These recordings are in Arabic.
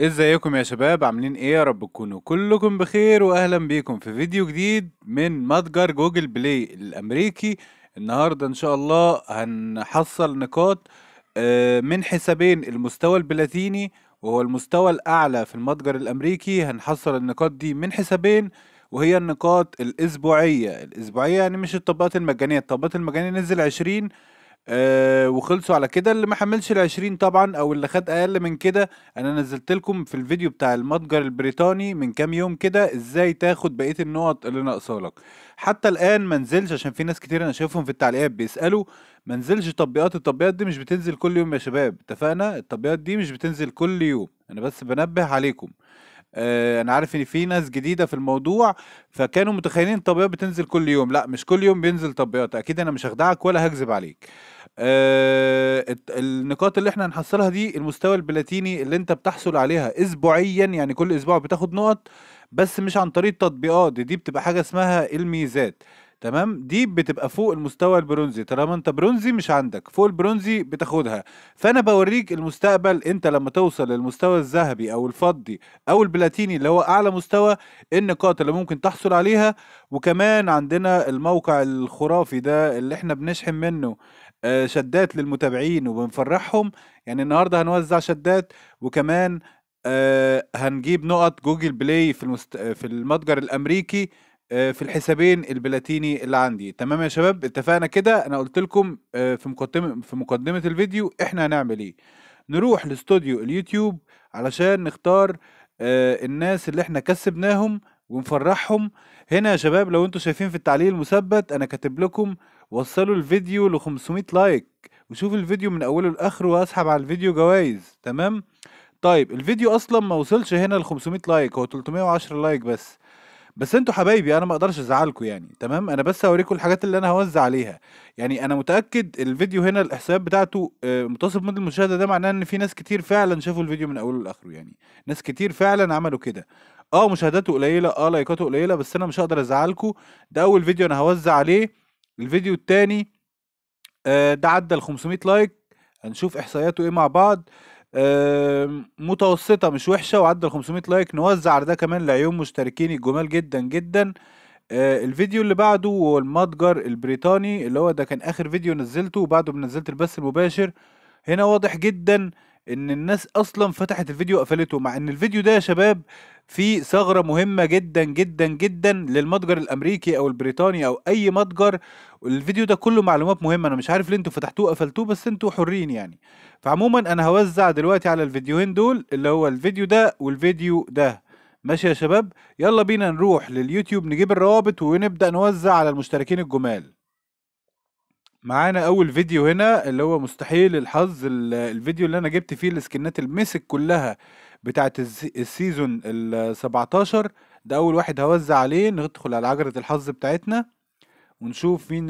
ازيكم يا شباب؟ عاملين إيه يا رب تكونوا كلكم بخير واهلا بيكم في فيديو جديد من متجر جوجل بلاي الامريكي. النهارده ان شاء الله هنحصل نقاط آه، من حسابين المستوى البلاتيني وهو المستوى الأعلى في المتجر الأمريكي. هنحصل النقاط دي من حسابين وهي النقاط الأسبوعية. الأسبوعية يعني مش التطبيقات المجانية التطبيقات المجانية نزل 20 آه وخلصوا على كده. اللي ما حملش ال 20 طبعا أو اللي خد أقل من كده أنا نزلت لكم في الفيديو بتاع المتجر البريطاني من كام يوم كده إزاي تاخد بقية النقط اللي ناقصالك حتى الآن ما نزلش عشان في ناس كتير أنا شايفهم في التعليقات بيسألوا ما نزلش تطبيقات. التطبيقات دي مش بتنزل كل يوم يا شباب اتفقنا؟ التطبيقات دي مش بتنزل كل يوم أنا بس بنبه عليكم. أنا عارف إن في ناس جديدة في الموضوع فكانوا متخيلين التطبيقات بتنزل كل يوم. لأ مش كل يوم بينزل تطبيقات أكيد أنا مش هخدعك ولا هكذب عليك. آه، النقاط اللي إحنا هنحصلها دي المستوى البلاتيني اللي أنت بتحصل عليها اسبوعيا يعني كل أسبوع بتاخد نقط بس مش عن طريق تطبيقات دي, دي بتبقى حاجة اسمها الميزات تمام؟ دي بتبقى فوق المستوى البرونزي طالما انت برونزي مش عندك فوق البرونزي بتاخدها. فأنا بوريك المستقبل انت لما توصل للمستوى الذهبي أو الفضي أو البلاتيني اللي هو أعلى مستوى النقاط اللي ممكن تحصل عليها. وكمان عندنا الموقع الخرافي ده اللي إحنا بنشحن منه آه، شدات للمتابعين وبنفرحهم. يعني النهارده هنوزع شدات وكمان آه، هنجيب نقط جوجل بلاي في المست... في المتجر الأمريكي. في الحسابين البلاتيني اللي عندي. تمام يا شباب؟ اتفقنا كده؟ أنا قلت لكم آه، في مقدمة في مقدمة الفيديو إحنا هنعمل إيه. نروح لاستوديو اليوتيوب علشان نختار آه، الناس اللي إحنا كسبناهم ونفرحهم. هنا يا شباب لو أنتوا شايفين في التعليق المثبت أنا كاتب لكم وصلوا الفيديو ل 500 like. وشوف الفيديو من أوله لآخره وأسحب على الفيديو جوائز. تمام؟ طيب الفيديو أصلا ما وصلش هنا ل 500 like هو 310 like بس. بس أنتوا حبايبي أنا ما أقدرش ازعلكم يعني تمام؟ أنا بس هوريكم الحاجات اللي أنا هوزع عليها. يعني أنا متأكد الفيديو هنا الاحصائيات بتاعته آه، متوسط مدة المشاهدة ده معناه إن في ناس كتير فعلا شافوا الفيديو من أوله لآخره يعني. ناس كتير فعلا عملوا كده. آه مشاهداته قليلة آه لايكاته قليلة بس أنا مش هقدر أزعلكم. ده أول فيديو أنا هوزع عليه. الفيديو التاني آه، ده عدى ال 500 like. هنشوف إحصائياته إيه مع بعض. متوسطة مش وحشة وعدى ال 500 like. نوزع على ده كمان لعيون مشتركين الجمال جدا جدا. آه، الفيديو اللي بعده هو المتجر البريطاني اللي هو ده كان آخر فيديو نزلته وبعده نزلت البث المباشر. هنا واضح جدا إن الناس أصلا فتحت الفيديو وقفلته مع إن الفيديو ده يا شباب فيه ثغرة مهمة جدا جدا جدا للمتجر الأمريكي أو البريطاني أو أي متجر. الفيديو ده كله معلومات مهمة أنا مش عارف ليه أنتوا فتحتوه وقفلتوه بس أنتوا حرين يعني. فعموما أنا هوزع دلوقتي على الفيديوهين دول اللي هو الفيديو ده والفيديو ده. ماشي يا شباب؟ يلا بينا نروح لليوتيوب نجيب الروابط ونبدأ نوزع على المشتركين الجمال. معانا أول فيديو هنا اللي هو مستحيل الحظ ال- الفيديو اللي أنا جبت فيه السكنات المسك كلها بتاعت الس- السيزون ال 17 ده أول واحد هوزع عليه ندخل على عجلة الحظ بتاعتنا ونشوف مين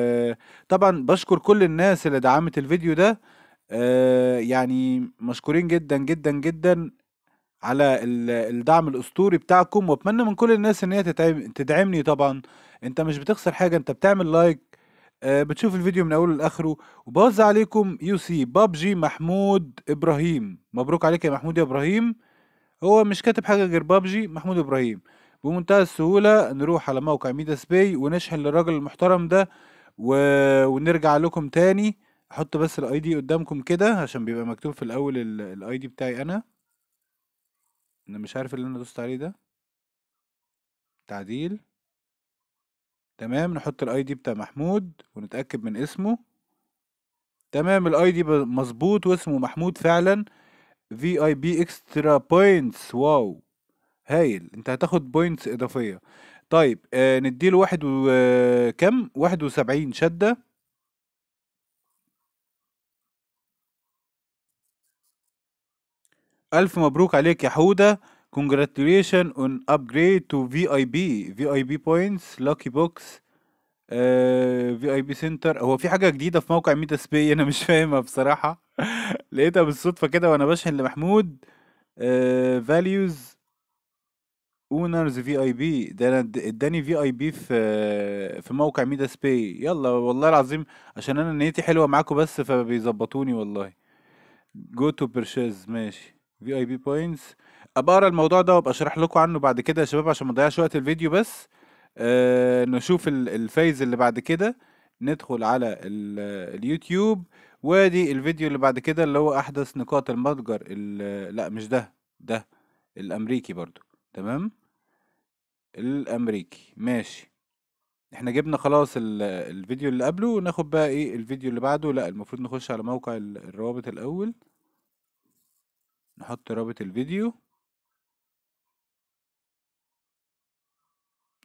طبعا بشكر كل الناس اللي دعمت الفيديو ده آه، يعني مشكورين جدا جدا جدا على ال- الدعم الأسطوري بتاعكم وأتمنى من كل الناس إن هي تدعم تدعمني طبعا. أنت مش بتخسر حاجة أنت بتعمل like بتشوف الفيديو من أوله لآخره. وبوزع عليكم UC بابجي محمود إبراهيم. مبروك عليك يا محمود يا إبراهيم. هو مش كاتب حاجة غير بابجي محمود إبراهيم. بمنتهى السهولة نروح على موقع ميداسباي ونشحن للراجل المحترم ده و... ونرجع لكم تاني. أحط بس ال ID قدامكم كده عشان بيبقى مكتوب في الأول ال ID بتاعي أنا. أنا مش عارف اللي أنا دوست عليه ده. تعديل. تمام نحط ال ID بتاع محمود ونتأكد من اسمه. تمام ال ID مظبوط واسمه محمود فعلا. VIP extra points wow. هايل انت هتاخد points إضافية. طيب آه نديله واحد و آه، واحد وسبعين شدة. ألف مبروك عليك يا حودة. Congratulations on upgrade to VIP VIP points lucky box VIP center هو في حاجة جديدة في موقع ميداسباي أنا مش فاهمها بصراحة. لقيتها بالصدفة كده وأنا بشحن لمحمود. values honors VIP ده أنا اد- اداني VIP في في موقع ميداسباي يلا والله العظيم عشان أنا نيتي حلوة معاكم بس فبيظبطوني والله. go to purchase ماشي. VIP points أبقى أقرأ الموضوع ده وأبقى أشرح لكم عنه بعد كده يا شباب عشان ما نضيعش وقت الفيديو بس. آه نشوف ال- الفايز اللي بعد كده. ندخل على ال- اليوتيوب. وادي الفيديو اللي بعد كده اللي هو أحدث نقاط المتجر ال- لا مش ده ده الأمريكي برضو. تمام؟ الأمريكي. ماشي. إحنا جبنا خلاص ال- الفيديو اللي قبله وناخد بقى إيه الفيديو اللي بعده. لا المفروض نخش على موقع ال- الروابط الأول. نحط رابط الفيديو.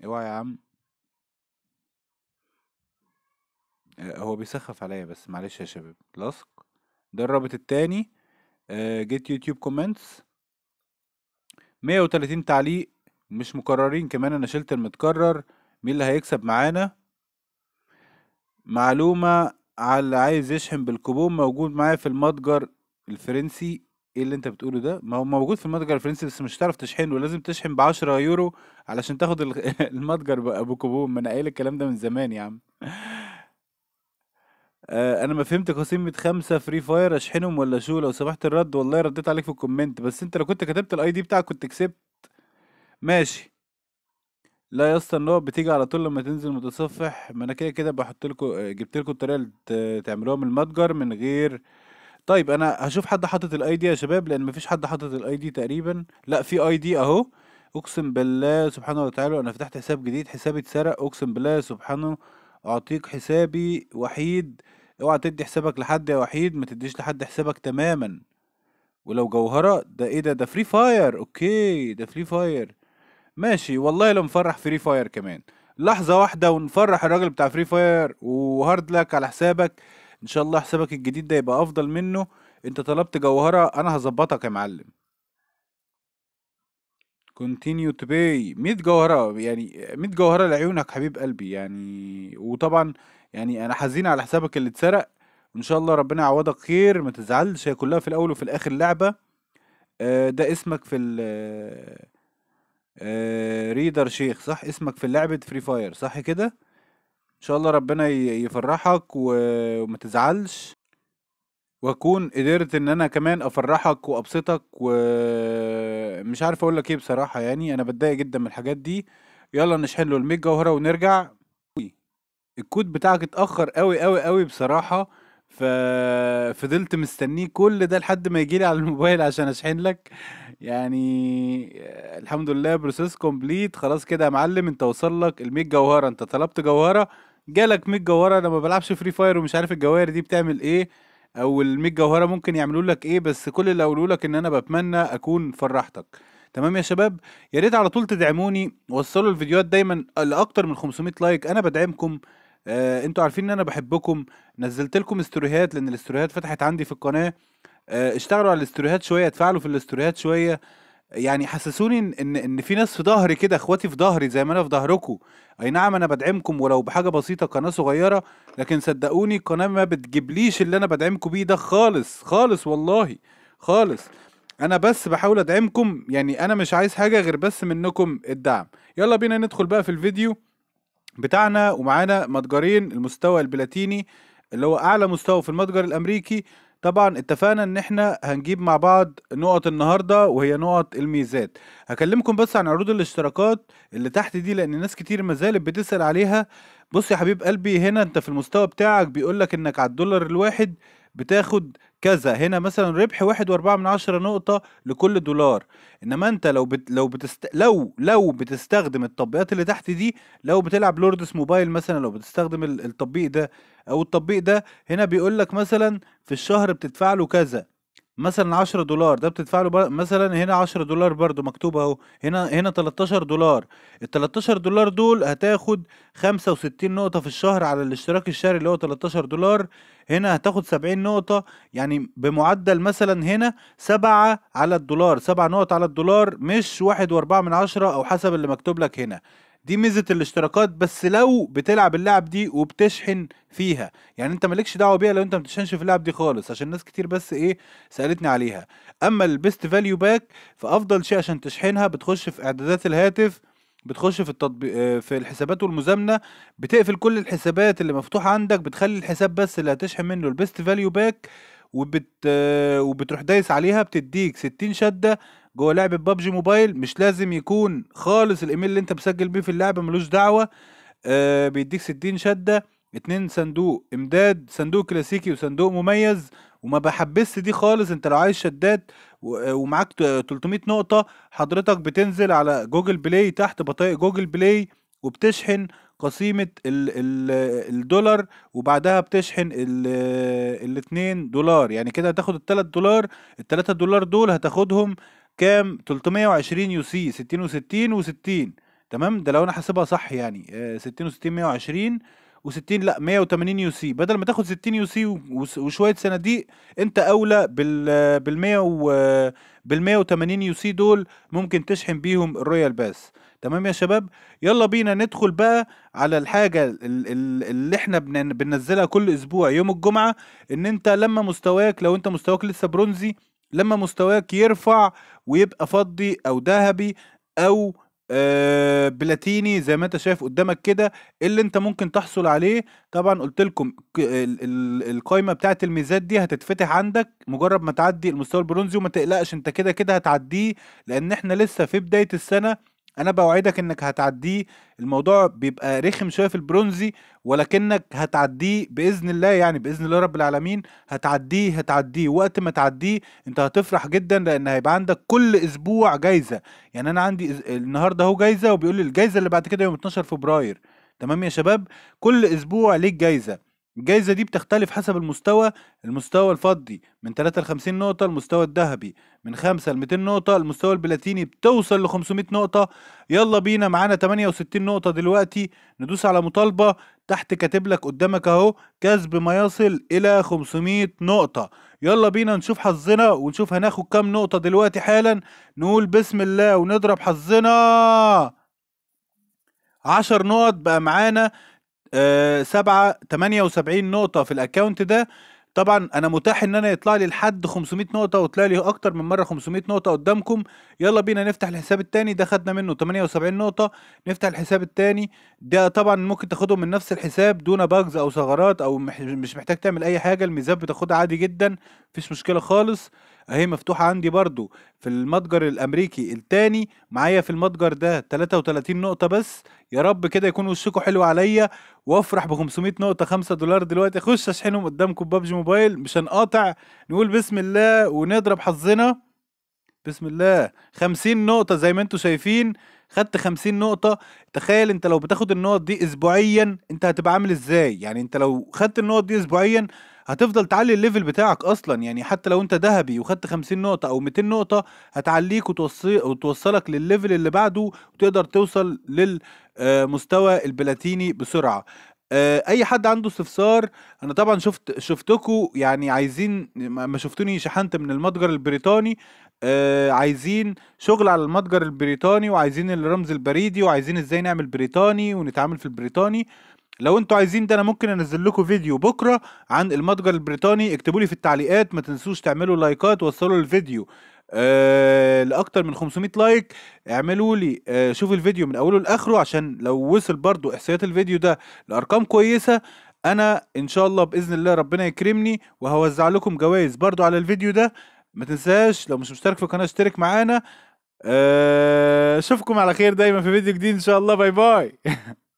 اوعى يا عم. آه، هو بيسخف عليا بس معلش يا شباب. لصق. ده الرابط التاني. get YouTube comments 130 تعليق. مش مكررين كمان أنا شلت المتكرر. مين اللي هيكسب معانا؟ معلومة على اللي عايز يشحن بالكوبون موجود معايا في المتجر الفرنسي. إيه اللي أنت بتقوله ده؟ ما هو موجود في المتجر الفرنسي بس مش هتعرف تشحنه لازم تشحن بعشرة يورو علشان تاخد ال- المتجر بقى بكوبون ما أنا قايل الكلام ده من زمان يا عم. آه أنا ما فهمت قسيمة خمسة فري فاير أشحنهم ولا شو؟ لو سمحت الرد والله رديت عليك في ال comment. بس أنت لو كنت كتبت ال ID بتاعك كنت كسبت. ماشي. لا يا اسطى النقط بتيجي على طول لما تنزل متصفح. ما أنا كده كده بحط لكم جبت لكم الطريقة اللي تعملوها من المتجر من غير طيب أنا هشوف حد حاطط ال ID يا شباب لأن مفيش حد حاطط ال ID تقريبا. لأ في ID أهو. أقسم بالله سبحانه وتعالى أنا فتحت حساب جديد حسابي اتسرق. أقسم بالله سبحانه أعطيك حسابي وحيد. اوعى تدي حسابك لحد يا وحيد ما تديش لحد حسابك تماما. ولو جوهرة ده إيه ده؟ ده فري فاير okay ده فري فاير ماشي والله لو مفرح فري فاير كمان. لحظة واحدة ونفرح الراجل بتاع فري فاير و hard luck على حسابك. إن شاء الله حسابك الجديد ده يبقى أفضل منه. أنت طلبت جوهرة أنا هظبطك يا معلم. Continue to pay. 100 جوهرة يعني 100 جوهرة لعيونك حبيب قلبي يعني وطبعا يعني أنا حزين على حسابك اللي اتسرق. وإن شاء الله ربنا يعوضك خير ما تزعلش هي كلها في الأول وفي الآخر لعبة. آه، ده اسمك في ال آه، ريدر شيخ صح؟ اسمك في لعبة فري فاير صح كده؟ إن شاء الله ربنا يفرحك وما تزعلش. وأكون قدرت إن أنا كمان أفرحك وأبسطك ومش عارف أقول لك إيه بصراحة يعني. أنا بتضايق جدا من الحاجات دي. يلا نشحن له ال 100 جوهرة ونرجع. الكود بتاعك اتأخر قوي قوي قوي بصراحة. ففضلت مستنيه كل ده لحد ما يجيلي على الموبايل عشان أشحن لك. يعني الحمد لله process complete خلاص كده يا معلم أنت وصل لك ال 100 جوهرة. أنت طلبت جوهرة. جالك 100 جوهرة أنا ما بلعبش فري فاير ومش عارف الجواهر دي بتعمل إيه أو ال 100 جوهرة ممكن يعملوا لك إيه بس كل اللي اقوله لك إن أنا بتمنى أكون فرحتك. تمام يا شباب؟ يا ريت على طول تدعموني وصلوا الفيديوهات دايما لأكتر من 500 like. أنا بدعمكم آه أنتوا عارفين إن أنا بحبكم. نزلت لكم استوريهات لأن الاستوريهات فتحت عندي في القناة. آه اشتغلوا على الاستوريهات شوية اتفاعلوا في الاستوريهات شوية. يعني حسسوني ان ان إن في ناس في ظهري كده إخواتي في ظهري زي ما أنا في ظهركم. أي نعم أنا بدعمكم ولو بحاجة بسيطة قناة صغيرة لكن صدقوني القناه ما بتجيبليش اللي أنا بدعمكم بيه ده خالص خالص والله خالص. أنا بس بحاول أدعمكم يعني أنا مش عايز حاجة غير بس منكم الدعم. يلا بينا ندخل بقى في الفيديو بتاعنا ومعانا متجرين المستوى البلاتيني اللي هو أعلى مستوى في المتجر الأمريكي. طبعا اتفقنا إن إحنا هنجيب مع بعض نقط النهارده وهي نقط الميزات. هكلمكم بس عن عروض الاشتراكات اللي تحت دي لأن ناس كتير ما زالت بتسأل عليها. بص يا حبيب قلبي هنا أنت في المستوى بتاعك بيقول لك إنك على الدولار الواحد بتاخد كذا هنا مثلا ربح واحد وأربعة من عشرة نقطة لكل دولار. إنما أنت لو بت لو بتست لو لو بتستخدم التطبيقات اللي تحت دي لو بتلعب لوردس موبايل مثلا لو بتستخدم ال- التطبيق ده أو التطبيق ده هنا بيقول لك مثلا في الشهر بتدفع له كذا. مثلا 10 دولار ده بتدفع له بر... مثلا هنا 10 دولار برضو مكتوب أهو. هنا هنا 13 دولار. ال 13 دولار دول هتاخد 65 نقطة في الشهر على الاشتراك الشهري اللي هو 13 دولار. هنا هتاخد 70 نقطة يعني بمعدل مثلا هنا سبعة على الدولار سبع نقط على الدولار مش واحد وأربعة من عشرة أو حسب اللي مكتوب لك هنا. دي ميزة الاشتراكات بس لو بتلعب اللعب دي وبتشحن فيها يعني أنت مالكش دعوة بيها لو أنت ما بتشحنش في اللعب دي خالص عشان ناس كتير بس إيه سألتني عليها. أما ال best value pack فأفضل شيء عشان تشحنها بتخش في إعدادات الهاتف بتخش في التطبيق آه، في الحسابات والمزامنة بتقفل كل الحسابات اللي مفتوحة عندك بتخلي الحساب بس اللي هتشحن منه ال best value pack وبت آه، وبتروح دايس عليها بتديك 60 شدة جوه لعبة بابجي موبايل مش لازم يكون خالص الإيميل اللي انت مسجل بيه في اللعبة ملوش دعوة آه بيديك 60 شدة اتنين صندوق إمداد صندوق كلاسيكي وصندوق مميز. وما بحبش دي خالص انت لو عايز شدات و- ومعاك ت- 300 نقطة حضرتك بتنزل على جوجل بلاي تحت بطاقة جوجل بلاي وبتشحن قسيمة ال ال الدولار وبعدها بتشحن ال الاتنين دولار. يعني كده هتاخد التلات دولار التلاتة دولار دول هتاخدهم كام؟ 320 UC 60 و60 و60 تمام؟ ده لو أنا حاسبها صح يعني آه، 60 و60 120 و60 لا 180 UC. بدل ما تاخد 60 UC وشوية صناديق انت اولى بال بال 100 و بال 180 UC دول ممكن تشحن بيهم ال Royale Pass. تمام يا شباب؟ يلا بينا ندخل بقى على الحاجة ال- ال- اللي إحنا بن- بننزلها كل أسبوع يوم الجمعة إن انت لما مستواك لو انت مستواك لسه برونزي لما مستواك يرفع ويبقى فضي أو ذهبي أو آه بلاتيني زي ما انت شايف قدامك كده اللي انت ممكن تحصل عليه. طبعا قلت لكم ك- ال- ال- القايمة بتاعت الميزات دي هتتفتح عندك مجرد ما تعدي المستوى البرونزي وما تقلقش انت كده كده هتعديه لأن إحنا لسه في بداية السنة. أنا بوعدك إنك هتعديه. الموضوع بيبقى رخم شوية في البرونزي ولكنك هتعديه بإذن الله يعني بإذن الله رب العالمين. هتعديه هتعديه. وقت ما تعديه أنت هتفرح جدا لأن هيبقى عندك كل أسبوع جايزة. يعني أنا عندي النهارده أهو جايزة وبيقول لي الجايزة اللي بعد كده يوم 12 فبراير. تمام يا شباب؟ كل أسبوع ليك جايزة. الجايزة دي بتختلف حسب المستوى المستوى الفضي من 3 ل 50 نقطة المستوى الذهبي. من 5 ل 200 نقطة المستوى البلاتيني بتوصل ل 500 نقطة. يلا بينا معانا 68 نقطة دلوقتي. ندوس على مطالبة. تحت كاتب لك قدامك أهو كسب ما يصل إلى 500 نقطة. يلا بينا نشوف حظنا ونشوف هناخد كام نقطة دلوقتي حالا. نقول بسم الله ونضرب حظنا. 10 نقط بقى معانا. آه، سبعة تمانية وسبعين نقطة في الأكاونت ده. طبعا أنا متاح إن أنا يطلع لي لحد 500 نقطة وطلع لي أكتر من مرة 500 نقطة قدامكم. يلا بينا نفتح الحساب التاني ده خدنا منه 78 نقطة. نفتح الحساب التاني ده طبعا ممكن تاخده من نفس الحساب دون باجز أو ثغرات مح- مش محتاج تعمل أي حاجة الميزات بتاخدها عادي جدا مفيش مشكلة خالص. اهي مفتوحة عندي برضو في المتجر الأمريكي. التاني معايا في المتجر ده 33 نقطة بس. يا رب كده يكون وشكوا حلو عليا وافرح ب 500 نقطة 5 دولار دلوقتي. اخش اشحنهم قدامكم ببجي موبايل. مش هنقاطع نقول بسم الله ونضرب حظنا. بسم الله. 50 نقطة زي ما أنتوا شايفين. خدت 50 نقطة. تخيل انت لو بتاخد النقط دي اسبوعيا انت هتبقى عامل إزاي؟ يعني انت لو خدت النقط دي اسبوعيا هتفضل تعلي ال level بتاعك أصلا. يعني حتى لو أنت ذهبي وخدت 50 نقطة أو 200 نقطة هتعليك وتوصي وتوصلك للل level اللي بعده وتقدر توصل للمستوى البلاتيني بسرعة. آه، أي حد عنده استفسار أنا طبعا شفت شفتكوا يعني عايزين ما شفتوني شحنت من المتجر البريطاني. آه، عايزين شغل على المتجر البريطاني وعايزين الرمز البريدي وعايزين إزاي نعمل بريطاني ونتعامل في البريطاني. لو أنتوا عايزين ده أنا ممكن انزل لكم فيديو بكرة عن المتجر البريطاني. اكتبوا لي في التعليقات ما تنسوش تعملوا لايكات وصلوا الفيديو آه لأكتر من 500 لايك. اعملوا لي آه شوفوا الفيديو من أوله لآخره عشان لو وصل برضو إحصائيات الفيديو ده لأرقام كويسة. أنا إن شاء الله بإذن الله ربنا يكرمني وهوزع لكم جوائز برضو على الفيديو ده. ما تنساش لو مش مشترك في القناة اشترك معانا. آه، أشوفكم على خير دايما في فيديو جديد إن شاء الله. باي باي.